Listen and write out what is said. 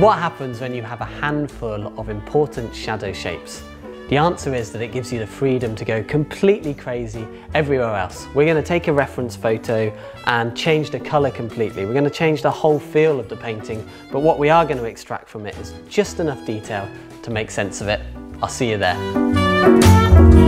what happens when you have a handful of important shadow shapes? The answer is that it gives you the freedom to go completely crazy everywhere else. We're going to take a reference photo and change the colour completely. We're going to change the whole feel of the painting, but what we are going to extract from it is just enough detail to make sense of it. I'll see you there.